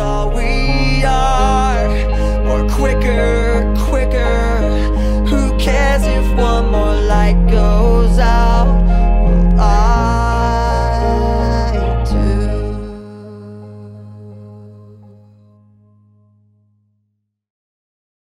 all we